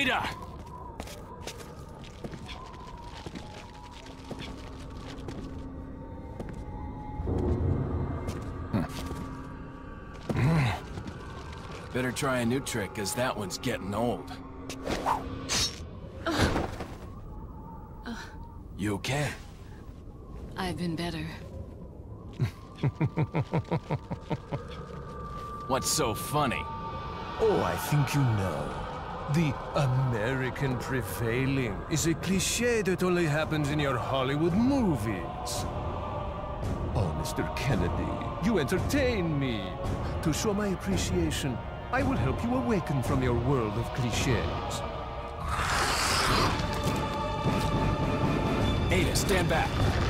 Ada! Better try a new trick, cause that one's getting old. You okay? I've been better. What's so funny? Oh, I think you know. The American prevailing is a cliche that only happens in your Hollywood movies. Oh, Mr. Kennedy, you entertain me. To show my appreciation, I will help you awaken from your world of cliches. Ada, stand back.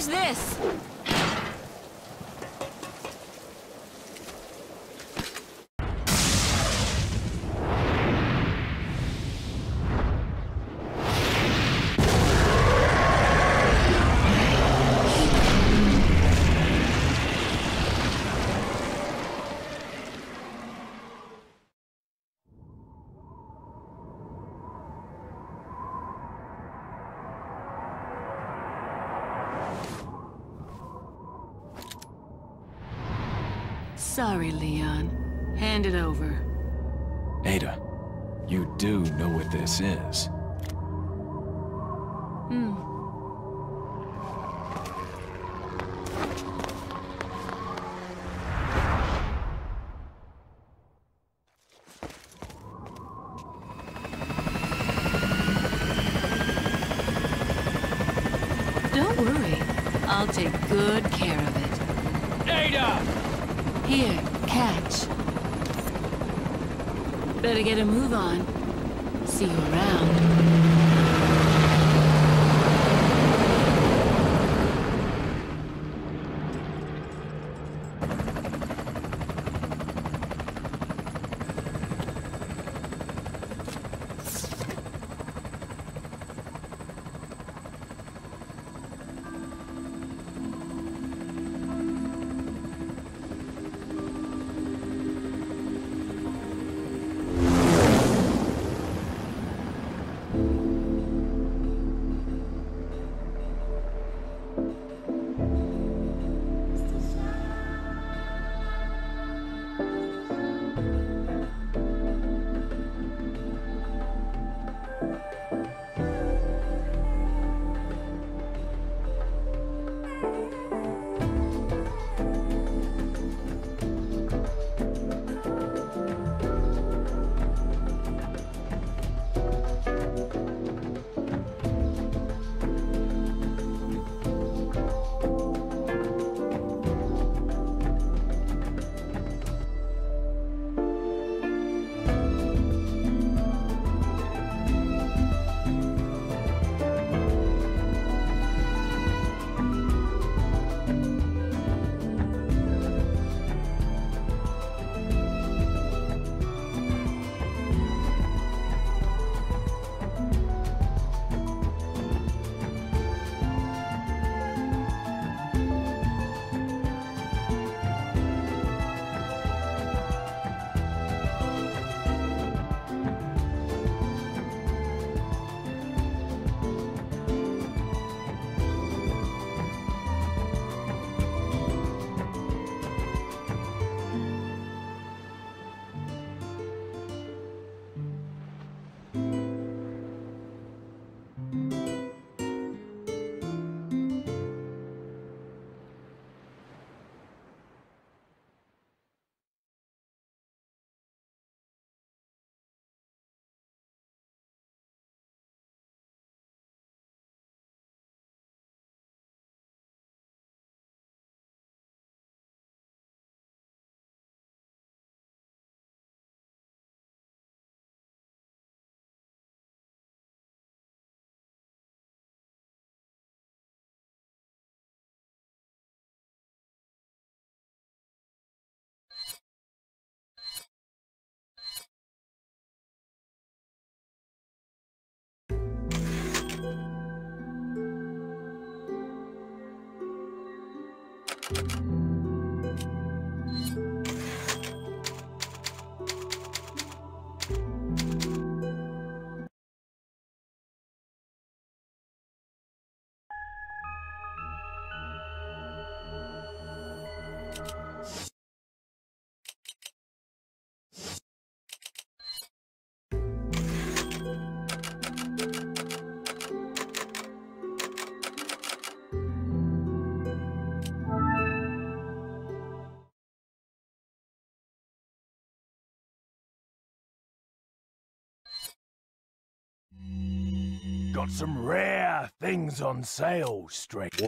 Use this! Sorry, Leon. Hand it over. Ada, you do know what this is. Hmm. Don't worry. I'll take good care of it. Ada! Here, catch. Better get a move on. See you around. Got some rare things on sale, straight.